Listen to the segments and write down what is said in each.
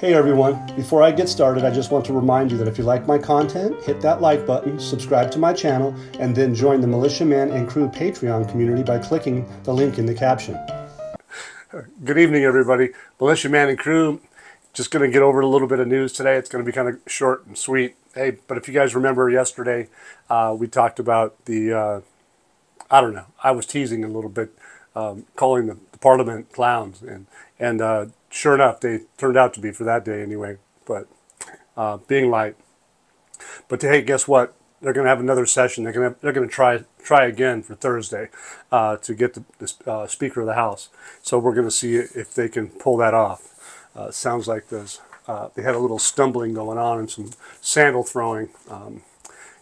Hey everyone, before I get started, I just want to remind you that if you like my content, hit that like button, subscribe to my channel, and then join the Militia Man and Crew Patreon community by clicking the link in the caption. Good evening, everybody. Militia Man and Crew, just going to get over a little bit of news today. It's going to be kind of short and sweet. Hey, but if you guys remember yesterday, uh, we talked about the, uh, I don't know, I was teasing a little bit, um, calling the, the Parliament clowns, and, and uh, sure enough, they turned out to be for that day anyway. But uh, being light. But hey, guess what? They're going to have another session. They're going to they're going to try try again for Thursday uh, to get the, the uh, Speaker of the House. So we're going to see if they can pull that off. Uh, sounds like there's uh, they had a little stumbling going on and some sandal throwing. Um,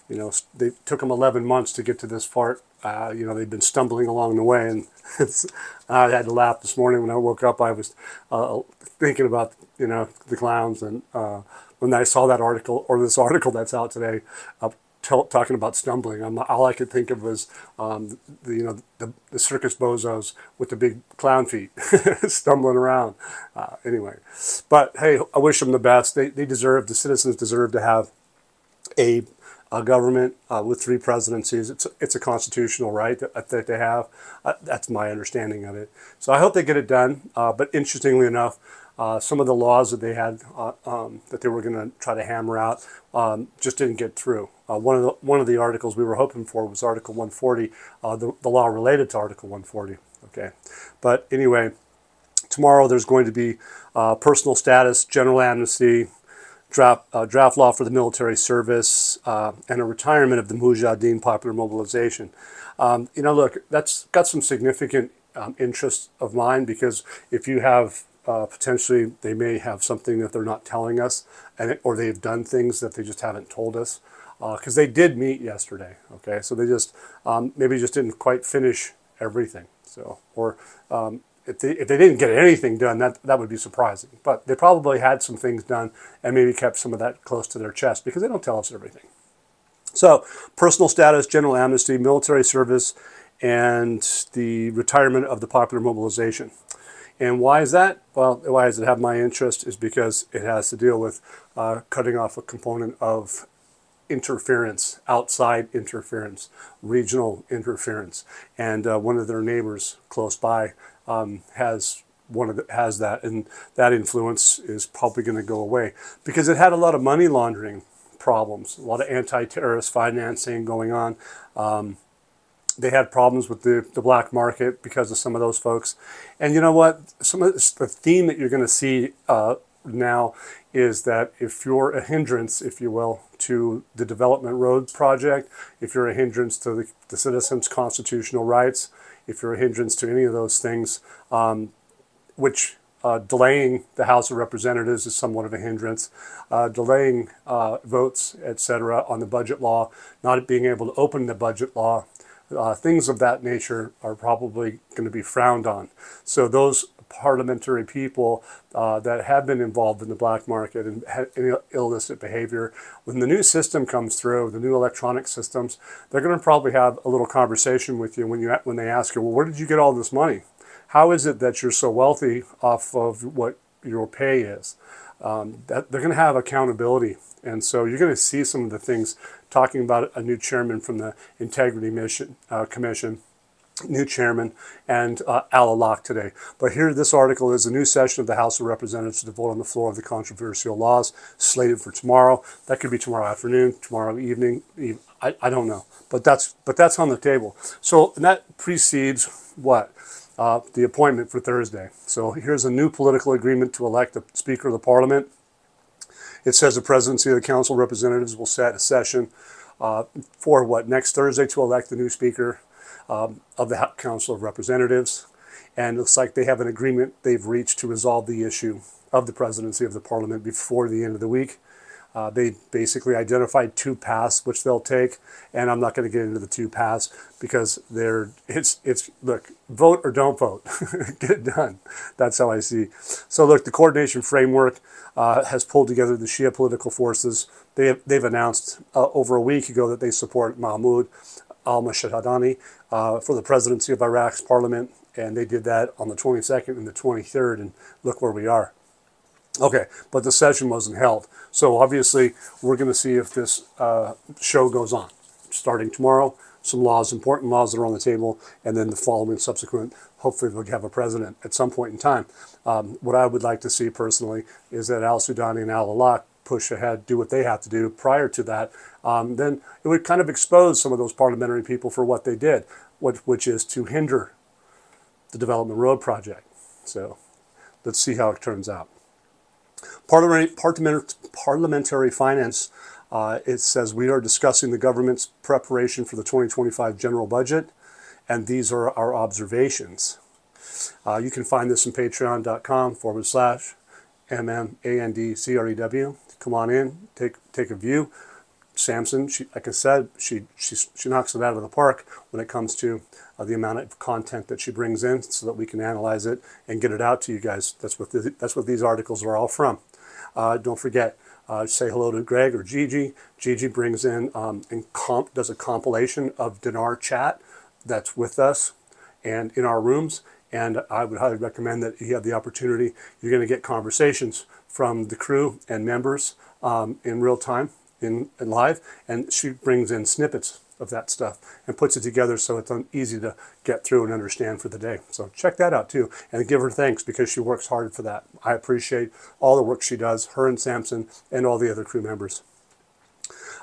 you know, they took them 11 months to get to this part. Uh, you know, they've been stumbling along the way, and I had to laugh this morning when I woke up. I was uh, thinking about you know the clowns, and uh, when I saw that article or this article that's out today, uh, talking about stumbling, I'm, all I could think of was um, the you know the, the, circus bozos with the big clown feet stumbling around. Uh, anyway, but hey, I wish them the best. They they deserve the citizens deserve to have a a government uh, with three presidencies. It's, it's a constitutional right that, that they have. Uh, that's my understanding of it. So I hope they get it done. Uh, but interestingly enough, uh, some of the laws that they had uh, um, that they were going to try to hammer out um, just didn't get through. Uh, one of the one of the articles we were hoping for was Article 140, the, the law related to Article 140. Okay, but anyway, tomorrow there's going to be personal status, general amnesty, draft, uh, draft law for the military service, uh, and a retirement of the Mujahideen popular mobilization. Um, you know, look, that's got some significant um, interest of mine because if you have uh, potentially, they may have something that they're not telling us, and it, or they've done things that they just haven't told us. Because uh, they did meet yesterday, okay? So they just um, maybe just didn't quite finish everything. So, or um, if they, if they didn't get anything done, that, that would be surprising. But they probably had some things done and maybe kept some of that close to their chest because they don't tell us everything. So, personal status, general amnesty, military service, and the retirement of the popular mobilization. And why is that? Well, why does it have my interest? Is because it has to deal with uh, cutting off a component of interference, outside interference, regional interference. And uh, one of their neighbors close by um, has one of the, has that, and that influence is probably going to go away because it had a lot of money laundering problems, a lot of anti-terrorist financing going on. Um, they had problems with the, the black market because of some of those folks. And you know what? Some of the theme that you're going to see uh, now is that if you're a hindrance, if you will, to the Development Road project, if you're a hindrance to the, the citizens' constitutional rights, if you're a hindrance to any of those things, um, which uh, delaying the House of Representatives is somewhat of a hindrance, uh, delaying uh, votes, etc., on the budget law, not being able to open the budget law, uh, things of that nature are probably going to be frowned on. So those parliamentary people uh, that have been involved in the black market and illicit behavior. When the new system comes through, the new electronic systems, they're going to probably have a little conversation with you when you when they ask you, well, where did you get all this money? How is it that you're so wealthy off of what your pay is? Um, that they're going to have accountability, and so you're going to see some of the things talking about a new chairman from the Integrity Mission uh, Commission new chairman, and uh, Al today. But here, this article is a new session of the House of Representatives to vote on the floor of the controversial laws slated for tomorrow. That could be tomorrow afternoon, tomorrow evening. I, I don't know, but that's but that's on the table. So that precedes what uh, the appointment for Thursday. So here's a new political agreement to elect the Speaker of the Parliament. It says the presidency of the Council of Representatives will set a session uh, for what next Thursday to elect the new Speaker um, of the Council of Representatives. And it looks like they have an agreement they've reached to resolve the issue of the presidency of the parliament before the end of the week. Uh, they basically identified two paths which they'll take, and I'm not going to get into the two paths because they're it's it's look vote or don't vote, get it done. That's how I see. So look, the coordination framework uh, has pulled together the Shia political forces. They have, they've announced uh, over a week ago that they support Mahmoud al-Mashhadani uh, for the presidency of Iraq's parliament, and they did that on the 22nd and the 23rd, and look where we are. Okay, but the session wasn't held. So obviously, we're going to see if this uh, show goes on. Starting tomorrow, some laws, important laws that are on the table, and then the following subsequent, hopefully we'll have a president at some point in time. Um, what I would like to see personally is that Al Sudani and Al Alak push ahead, do what they have to do prior to that. Um, then it would kind of expose some of those parliamentary people for what they did, which is to hinder the Development Road project. So let's see how it turns out. Parliamentary, parliamentary finance, uh, it says we are discussing the government's preparation for the 2025 general budget, and these are our observations. Uh, you can find this on patreon.com forward slash M-M-A-N-D-C-R-E-W. Come on in, take, take a view. Samson, she, like I said, she, she, she knocks it out of the park when it comes to uh, the amount of content that she brings in so that we can analyze it and get it out to you guys. That's what, the, that's what these articles are all from. Uh, don't forget, uh, say hello to Greg or Gigi. Gigi brings in um, and comp, does a compilation of Dinar chat that's with us and in our rooms. And I would highly recommend that you have the opportunity. You're going to get conversations from the crew and members um, in real time in, in live, and she brings in snippets of that stuff and puts it together so it's easy to get through and understand for the day. So check that out too and give her thanks because she works hard for that. I appreciate all the work she does, her and Samson and all the other crew members.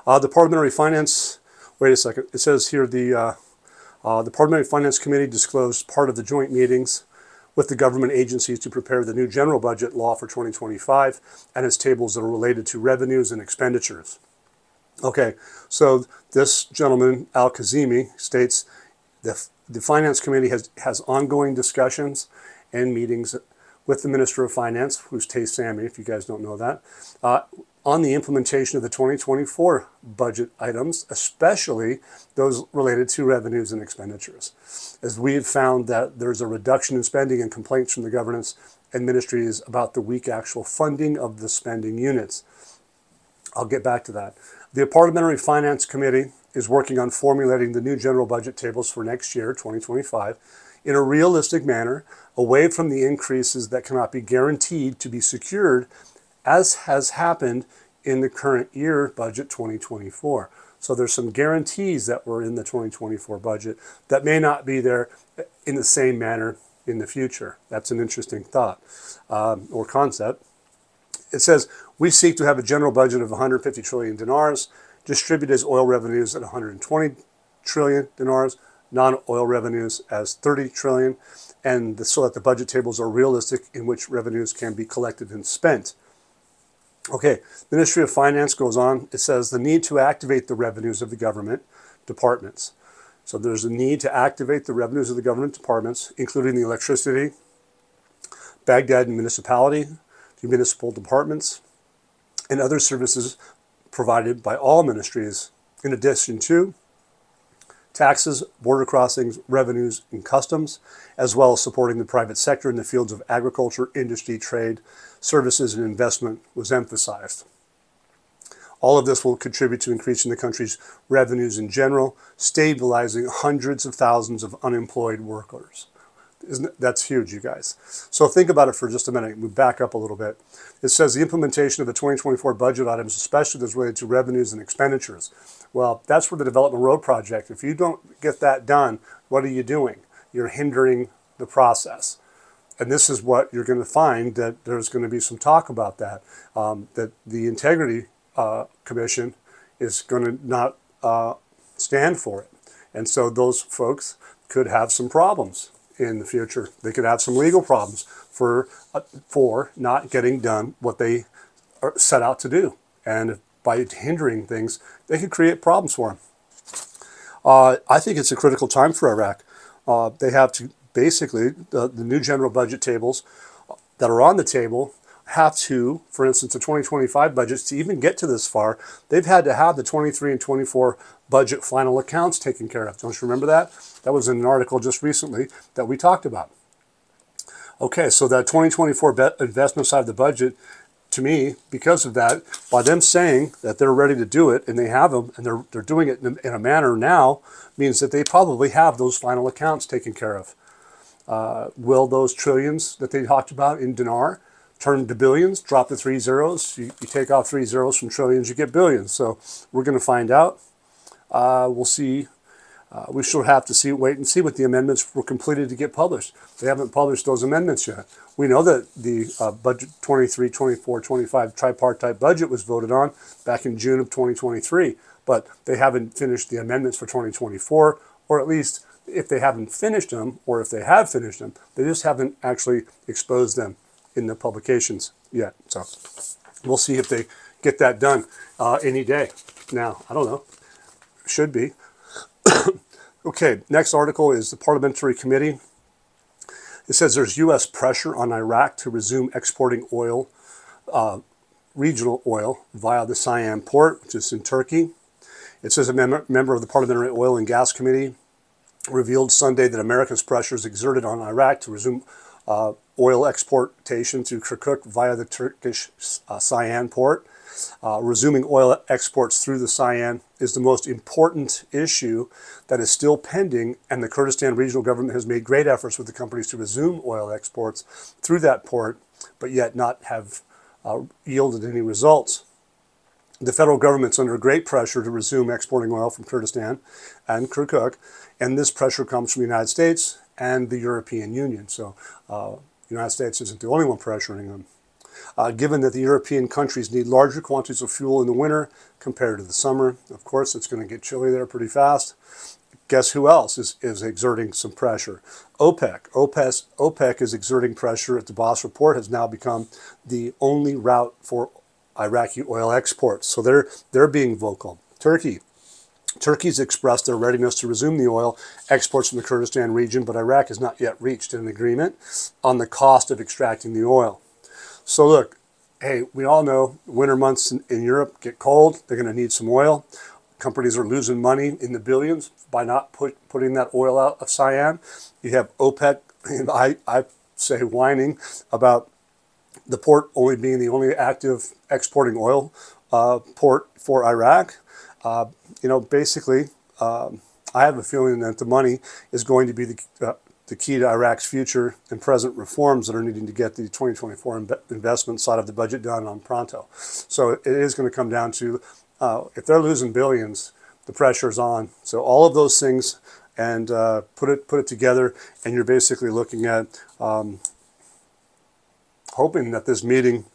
Uh, the Parliamentary Finance, wait a second, it says here the, uh, uh, the Parliamentary Finance Committee disclosed part of the joint meetings with the government agencies to prepare the new general budget law for 2025 and its tables that are related to revenues and expenditures. Okay, so this gentleman, Al Kazimi, states the, the Finance Committee has, has ongoing discussions and meetings with the Minister of Finance, who's Tay Sami, if you guys don't know that, uh, on the implementation of the 2024 budget items, especially those related to revenues and expenditures. As we have found that there's a reduction in spending and complaints from the governance and ministries about the weak actual funding of the spending units. I'll get back to that. The Parliamentary Finance Committee is working on formulating the new general budget tables for next year, 2025, in a realistic manner, away from the increases that cannot be guaranteed to be secured, as has happened in the current year budget 2024. So there's some guarantees that were in the 2024 budget that may not be there in the same manner in the future. That's an interesting thought um, or concept. It says, we seek to have a general budget of 150 trillion dinars, distributed as oil revenues at 120 trillion dinars, non-oil revenues as 30 trillion, and the, so that the budget tables are realistic in which revenues can be collected and spent. Okay, Ministry of Finance goes on. It says the need to activate the revenues of the government departments. So there's a need to activate the revenues of the government departments, including the electricity, Baghdad municipality, the municipal departments, and other services provided by all ministries, in addition to taxes, border crossings, revenues, and customs, as well as supporting the private sector in the fields of agriculture, industry, trade, services, and investment was emphasized. All of this will contribute to increasing the country's revenues in general, stabilizing hundreds of thousands of unemployed workers. Isn't, that's huge, you guys. So think about it for just a minute. We back up a little bit. It says the implementation of the 2024 budget items, especially those related to revenues and expenditures. Well, that's for the Development Road Project. If you don't get that done, what are you doing? You're hindering the process. And this is what you're going to find that there's going to be some talk about that. Um, that the Integrity uh, Commission is going to not uh, stand for it. And so those folks could have some problems in the future. They could have some legal problems for, uh, for not getting done what they are set out to do. And by hindering things, they could create problems for them. Uh, I think it's a critical time for Iraq. Uh, they have to basically, the, the new general budget tables that are on the table have to, for instance, the 2025 budgets, to even get to this far, they've had to have the 23 and 24 budget final accounts taken care of. Don't you remember that? That was in an article just recently that we talked about. Okay, so that 2024 investment side of the budget, to me, because of that, by them saying that they're ready to do it and they have them and they're, they're doing it in, in a manner now, means that they probably have those final accounts taken care of. Uh, will those trillions that they talked about in dinar turn to billions, drop the three zeros. You, you take off three zeros from trillions, you get billions. So we're going to find out. Uh, we'll see. Uh, we should have to see, wait and see what the amendments were completed to get published. They haven't published those amendments yet. We know that the uh, budget 23, 24, 25 tripartite budget was voted on back in June of 2023, but they haven't finished the amendments for 2024, or at least if they haven't finished them, or if they have finished them, they just haven't actually exposed them in the publications yet. So we'll see if they get that done uh, any day. Now, I don't know. Should be. okay, next article is the Parliamentary Committee. It says there's U.S. pressure on Iraq to resume exporting oil, uh, regional oil, via the Ceyhan port, which is in Turkey. It says a mem member of the Parliamentary Oil and Gas Committee revealed Sunday that America's pressures exerted on Iraq to resume uh, oil exportation to Kirkuk via the Turkish uh, Ceyhan port. Uh, resuming oil exports through the Ceyhan is the most important issue that is still pending, and the Kurdistan regional government has made great efforts with the companies to resume oil exports through that port, but yet not have uh, yielded any results. The federal government's under great pressure to resume exporting oil from Kurdistan and Kirkuk, and this pressure comes from the United States and the European Union. So uh, the United States isn't the only one pressuring them. Uh, given that the European countries need larger quantities of fuel in the winter compared to the summer, of course, it's going to get chilly there pretty fast. Guess who else is, is exerting some pressure? OPEC. OPEC. OPEC is exerting pressure at the Basra port, has now become the only route for Iraqi oil exports. So they're, they're being vocal. Turkey. Turkey's expressed their readiness to resume the oil exports from the Kurdistan region, but Iraq has not yet reached an agreement on the cost of extracting the oil. So look, hey, we all know winter months in, in Europe get cold. They're going to need some oil. Companies are losing money in the billions by not put, putting that oil out of Ceyhan. You have OPEC, and I, I say whining about the port only being the only active exporting oil uh, port for Iraq. Uh, you know, basically, um, I have a feeling that the money is going to be the, uh, the key to Iraq's future and present reforms that are needing to get the 2024 Im investment side of the budget done on pronto. So it is going to come down to uh, if they're losing billions, the pressure's on. So all of those things and uh, put it put it together, and you're basically looking at um, hoping that this meeting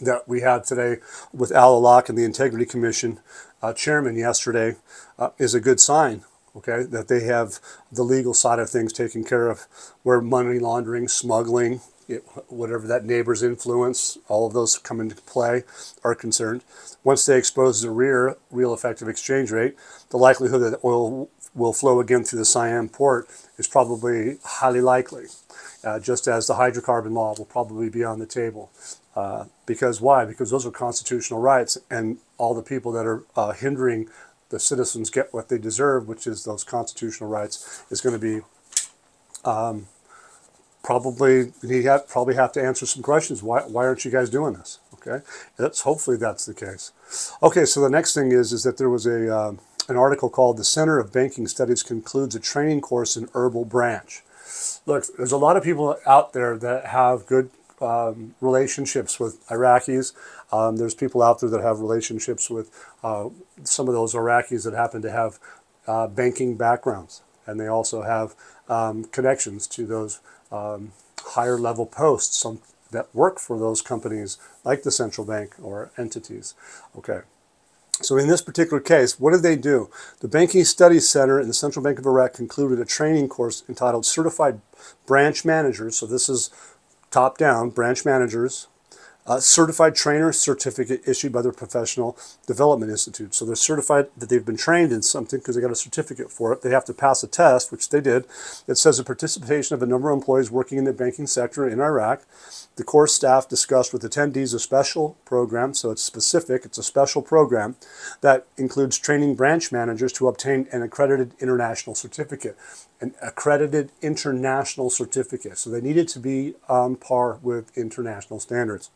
that we had today with Al Awlaq and the Integrity Commission uh, chairman yesterday uh, is a good sign okay, that they have the legal side of things taken care of, where money laundering, smuggling, it, whatever that neighbor's influence, all of those come into play, are concerned. Once they expose the rear, real effective exchange rate, the likelihood that oil will flow again through the Ceyhan port is probably highly likely, uh, just as the hydrocarbon law will probably be on the table. Uh, because why? Because those are constitutional rights, and all the people that are uh, hindering the citizens get what they deserve, which is those constitutional rights, is going to be um, probably he have, probably have to answer some questions. Why, why aren't you guys doing this? Okay, that's hopefully that's the case. Okay, so the next thing is is that there was a um, an article called "The Center of Banking Studies concludes a training course in Erbil branch." Look, there's a lot of people out there that have good um, relationships with Iraqis. Um, there's people out there that have relationships with uh, some of those Iraqis that happen to have uh, banking backgrounds, and they also have um, connections to those um, higher level posts some, that work for those companies like the central bank or entities. Okay. So in this particular case, what did they do? The Banking Studies Center in the Central Bank of Iraq concluded a training course entitled Certified Branch Managers. So this is top down, branch managers, uh, certified trainer certificate issued by their professional development institute. So they're certified that they've been trained in something because they got a certificate for it. They have to pass a test, which they did. It says the participation of a number of employees working in the banking sector in Iraq. The course staff discussed with attendees a special program, so it's specific, it's a special program that includes training branch managers to obtain an accredited international certificate. An accredited international certificate. So they needed to be on par with international standards.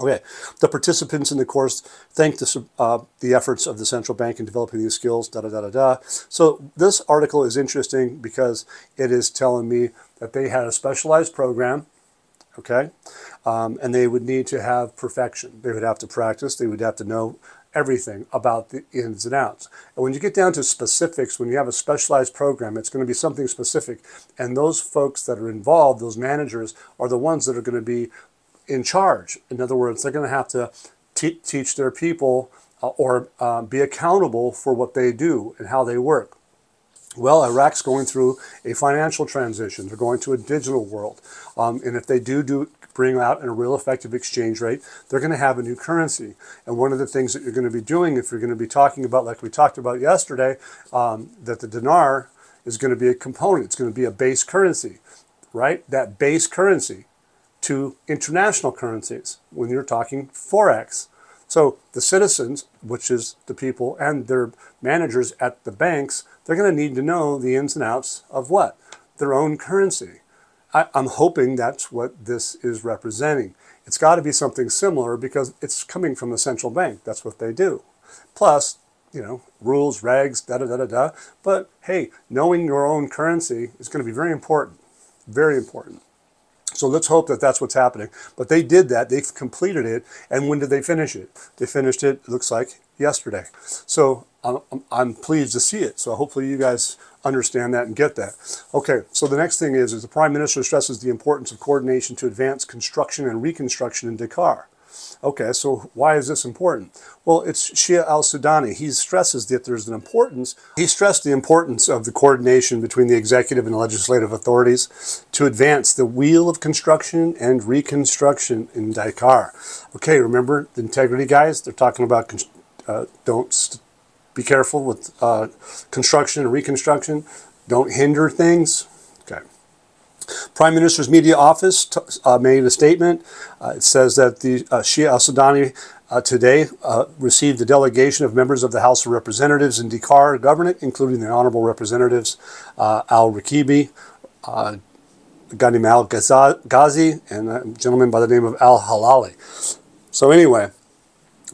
Okay, the participants in the course thank the, uh, the efforts of the central bank in developing these skills, da da da da da. So this article is interesting because it is telling me that they had a specialized program, okay? Um, and they would need to have perfection. They would have to practice. They would have to know everything about the ins and outs. And when you get down to specifics, when you have a specialized program, it's going to be something specific. And those folks that are involved, those managers, are the ones that are going to be in charge. In other words, they're going to have to te- teach their people uh, or uh, be accountable for what they do and how they work. Well, Iraq's going through a financial transition. They're going to a digital world. Um, and if they do, do bring out a real effective exchange rate, they're going to have a new currency. And one of the things that you're going to be doing, if you're going to be talking about, like we talked about yesterday, um, that the dinar is going to be a component, it's going to be a base currency, right? That base currency to international currencies when you're talking Forex. So the citizens, which is the people and their managers at the banks, they're going to need to know the ins and outs of what? Their own currency. I, am hoping that's what this is representing. It's got to be something similar because it's coming from the central bank. That's what they do. Plus, you know, rules, regs, da da da da da. But hey, knowing your own currency is going to be very important. Very important. So let's hope that that's what's happening. But they did that. They completed it. And when did they finish it? They finished it, it looks like, yesterday. So I'm, I'm pleased to see it. So hopefully you guys understand that and get that. Okay, so the next thing is, is the Prime Minister stresses the importance of coordination to advance construction and reconstruction in Dhi Qar. Okay, so why is this important? Well, it's Shia al-Sudani. He stresses that there's an importance. He stressed the importance of the coordination between the executive and legislative authorities to advance the wheel of construction and reconstruction in Dhi Qar. Okay, remember the integrity guys? They're talking about uh, don't be careful with uh, construction and reconstruction. Don't hinder things. Prime Minister's media office t- uh, made a statement. Uh, it says that the uh, Shia al Sudani uh, today uh, received a delegation of members of the House of Representatives in Dhi Qar government, including the Honorable Representatives uh, Al Rakibi, Ghanim Al Ghazi, and a gentleman by the name of Al Halali. So, anyway,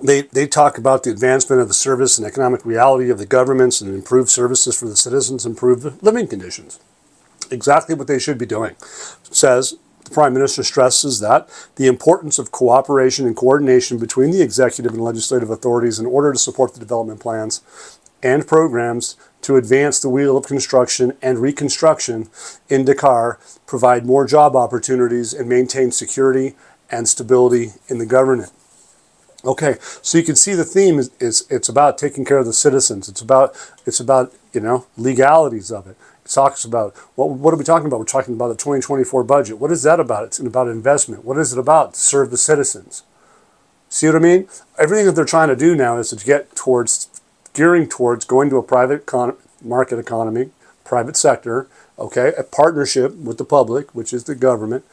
they, they talk about the advancement of the service and economic reality of the governments and improved services for the citizens, improved living conditions exactly what they should be doing. Says the Prime Minister stresses that the importance of cooperation and coordination between the executive and legislative authorities in order to support the development plans and programs to advance the wheel of construction and reconstruction in Dhi Qar, provide more job opportunities, and maintain security and stability in the government. Okay, so you can see the theme is, is it's about taking care of the citizens. It's about it's about you know legalities of it talks about what, what are we talking about? We're talking about the 2024 budget. What is that about? It's about investment. What is it about? To serve the citizens. See what I mean? Everything that they're trying to do now is to get towards gearing towards going to a private market economy, private sector, okay, a partnership with the public, which is the government,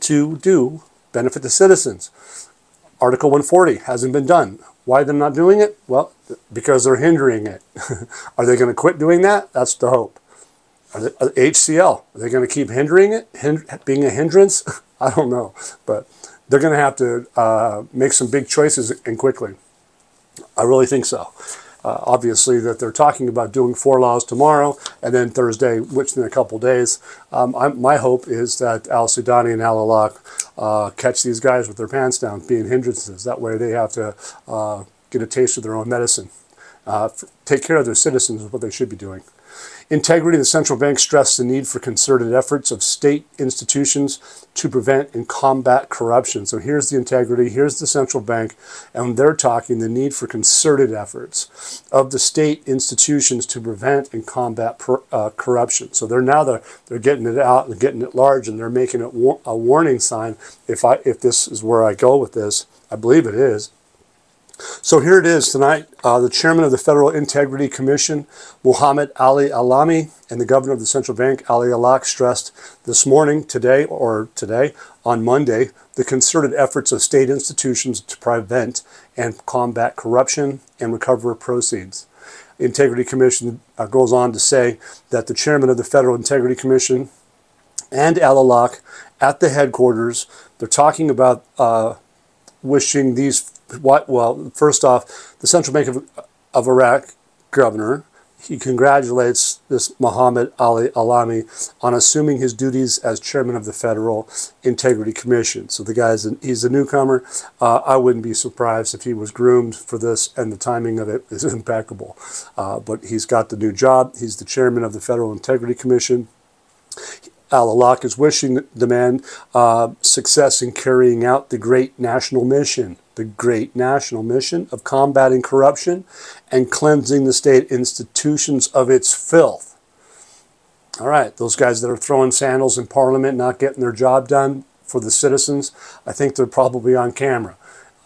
to do benefit the citizens. Article 140 hasn't been done. Why they're not doing it? Well, because they're hindering it. are they going to quit doing that? That's the hope. HCL, are they going to keep hindering it, hind, being a hindrance? I don't know. But they're going to have to uh, make some big choices and quickly. I really think so. Uh, obviously, that they're talking about doing four laws tomorrow and then Thursday, which in a couple days. Um, my hope is that Al Sudani and Al Alak uh, catch these guys with their pants down, being hindrances. That way, they have to uh, get a taste of their own medicine. Uh, take care of their citizens is what they should be doing. Integrity, the central bank stressed the need for concerted efforts of state institutions to prevent and combat corruption. So here's the integrity, here's the central bank, and they're talking the need for concerted efforts of the state institutions to prevent and combat per, uh, corruption. So they're now they're, they're getting it out and getting it large, and they're making it war- a warning sign. If I if this is where I go with this, I believe it is. So here it is tonight. Uh, the chairman of the Federal Integrity Commission, Muhammad Ali Alami, and the governor of the central bank, Ali Alak, stressed this morning, today, or today, on Monday, the concerted efforts of state institutions to prevent and combat corruption and recover proceeds. Integrity Commission uh, goes on to say that the chairman of the Federal Integrity Commission and Al Alak at the headquarters, they're talking about uh, wishing these? Well, first off, the Central Bank of, of Iraq governor, he congratulates this Muhammad Ali Alami on assuming his duties as chairman of the Federal Integrity Commission. So the guy's an, he's a newcomer. Uh, I wouldn't be surprised if he was groomed for this, and the timing of it is impeccable. Uh, but he's got the new job. He's the chairman of the Federal Integrity Commission. Al-Awlaki is wishing the man uh, success in carrying out the great national mission the great national mission of combating corruption and cleansing the state institutions of its filth. All right, those guys that are throwing sandals in Parliament, not getting their job done for the citizens, I think they're probably on camera.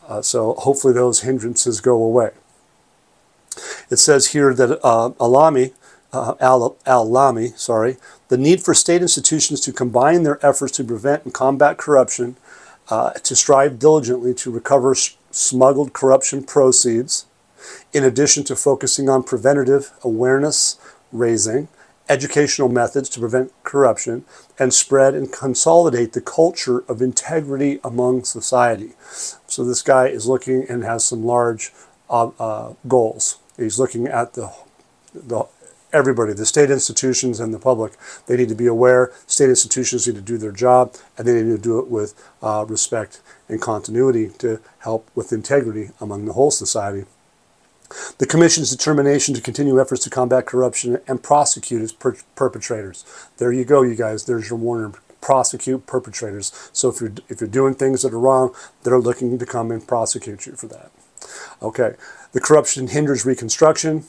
Uh, so hopefully those hindrances go away. It says here that uh, Alami, uh, Al, Al-Lami, sorry, the need for state institutions to combine their efforts to prevent and combat corruption uh, to strive diligently to recover smuggled corruption proceeds, in addition to focusing on preventative awareness raising, educational methods to prevent corruption, and spread and consolidate the culture of integrity among society. So this guy is looking and has some large uh, uh, goals. He's looking at the, the everybody, the state institutions and the public, they need to be aware. State institutions need to do their job, and they need to do it with uh, respect and continuity to help with integrity among the whole society. The Commission's determination to continue efforts to combat corruption and prosecute its per perpetrators. There you go, you guys. There's your warning. Prosecute perpetrators. So if you're if you're doing things that are wrong, they're looking to come and prosecute you for that. Okay. The corruption hinders reconstruction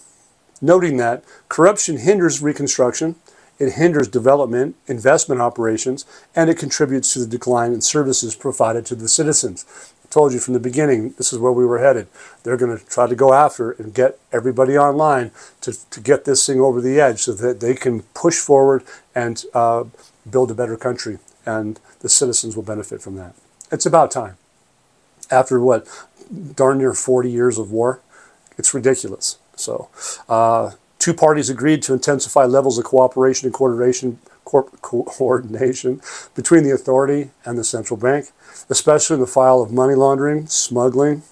noting that corruption hinders reconstruction, it hinders development, investment operations, and it contributes to the decline in services provided to the citizens. I told you from the beginning, this is where we were headed. They're going to try to go after and get everybody online to, to get this thing over the edge so that they can push forward and uh, build a better country, and the citizens will benefit from that. It's about time. After what, darn near 40 years of war, it's ridiculous. So, uh, two parties agreed to intensify levels of cooperation and coordination, co coordination between the authority and the central bank, especially in the file of money laundering, smuggling,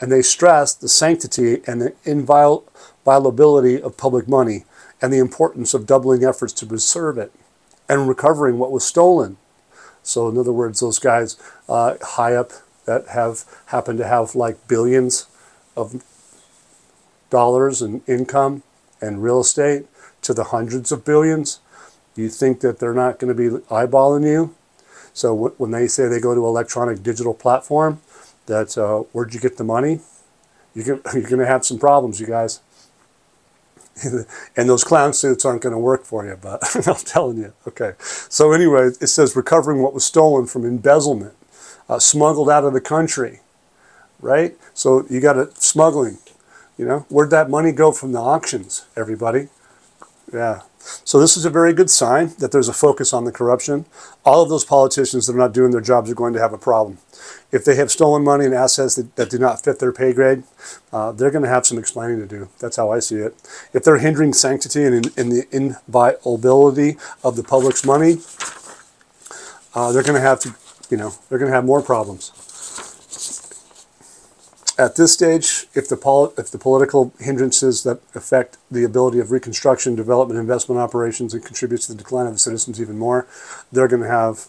and they stressed the sanctity and the inviolability of public money and the importance of doubling efforts to preserve it and recovering what was stolen. So, in other words, those guys uh, high up that have happen to have like billions of dollars in income and real estate to the hundreds of billions, you think that they're not going to be eyeballing you? So when they say they go to electronic digital platform, that uh, where'd you get the money? You can, you're going to have some problems, you guys. and those clown suits aren't going to work for you, but I'm telling you. Okay. So anyway, it says recovering what was stolen from embezzlement, uh, smuggled out of the country, right? So you got it smuggling. You know, where'd that money go from the auctions, everybody? Yeah. So this is a very good sign that there's a focus on the corruption. All of those politicians that are not doing their jobs are going to have a problem. If they have stolen money and assets that, that do not fit their pay grade, uh, they're going to have some explaining to do. That's how I see it. If they're hindering sanctity and in, the inviolability of the public's money, uh, they're going to have to, you know, they're going to have more problems. At this stage, if the, if the political hindrances that affect the ability of reconstruction, development, investment operations, and contributes to the decline of the citizens even more, they're going to have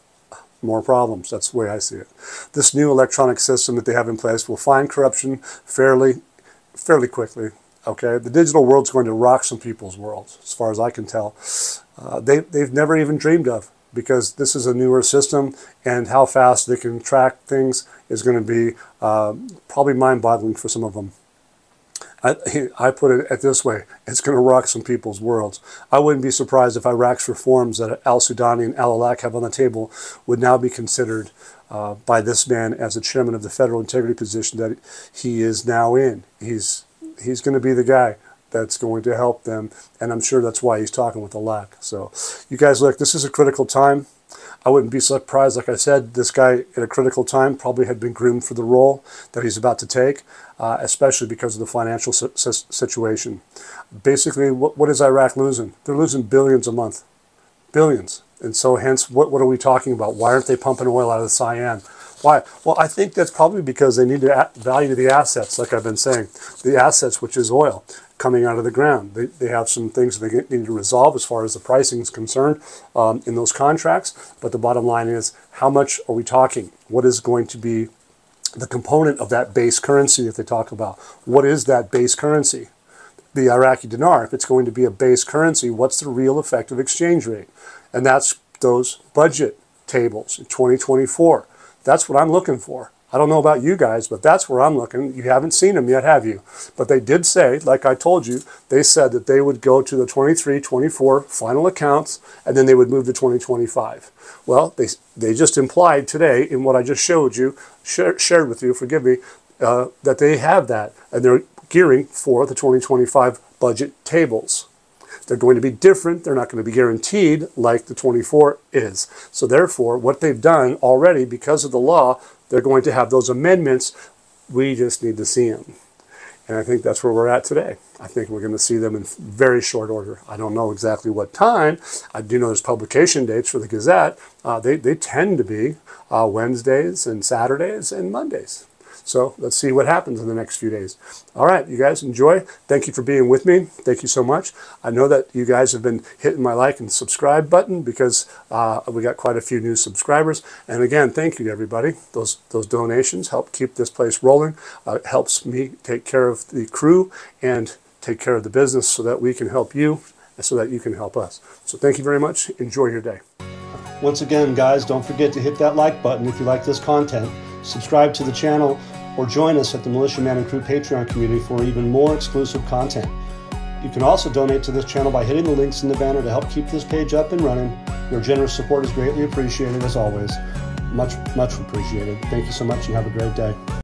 more problems. That's the way I see it. This new electronic system that they have in place will find corruption fairly, fairly quickly. Okay, the digital world's going to rock some people's worlds, as far as I can tell. Uh, they, they've never even dreamed of because this is a newer system and how fast they can track things is going to be uh, probably mind-boggling for some of them. I, I put it at this way, it's going to rock some people's worlds. I wouldn't be surprised if Iraq's reforms that al-Sudani and al-Awlaki have on the table would now be considered uh, by this man as the chairman of the federal integrity position that he is now in. He's, he's going to be the guy that's going to help them. And I'm sure that's why he's talking with the lack. So you guys look, this is a critical time. I wouldn't be surprised, like I said, this guy at a critical time probably had been groomed for the role that he's about to take, uh, especially because of the financial situation. Basically, what, what is Iraq losing? They're losing billions a month. Billions. And so hence, what, what are we talking about? Why aren't they pumping oil out of? Why Why? Well, I think that's probably because they need to value the assets, like I've been saying, the assets, which is oil coming out of the ground. They, they have some things they need to resolve as far as the pricing is concerned um, in those contracts. But the bottom line is, how much are we talking? What is going to be the component of that base currency that they talk about? What is that base currency? The Iraqi dinar, if it's going to be a base currency, what's the real effective exchange rate? And that's those budget tables in 2024. That's what I'm looking for. I don't know about you guys, but that's where I'm looking. You haven't seen them yet, have you? But they did say, like I told you, they said that they would go to the 23, 24 final accounts, and then they would move to 2025. Well, they, they just implied today in what I just showed you, share, shared with you, forgive me, uh, that they have that, and they're gearing for the 2025 budget tables. They're going to be different. They're not going to be guaranteed like the 24 is. So therefore, what they've done already, because of the law, they're going to have those amendments. We just need to see them. And I think that's where we're at today. I think we're going to see them in very short order. I don't know exactly what time. I do know there's publication dates for the Gazette. Uh, they, they tend to be uh, Wednesdays and Saturdays and Mondays. So let's see what happens in the next few days. All right, you guys enjoy. Thank you for being with me. Thank you so much. I know that you guys have been hitting my like and subscribe button because uh, we got quite a few new subscribers. And again, thank you to everybody. Those those donations help keep this place rolling. Uh, it helps me take care of the crew and take care of the business so that we can help you and so that you can help us. So thank you very much. Enjoy your day. Once again, guys, don't forget to hit that like button if you like this content. Subscribe to the channel or join us at the Militia Man and Crew Patreon community for even more exclusive content. You can also donate to this channel by hitting the links in the banner to help keep this page up and running. Your generous support is greatly appreciated as always. Much, much appreciated. Thank you so much and have a great day.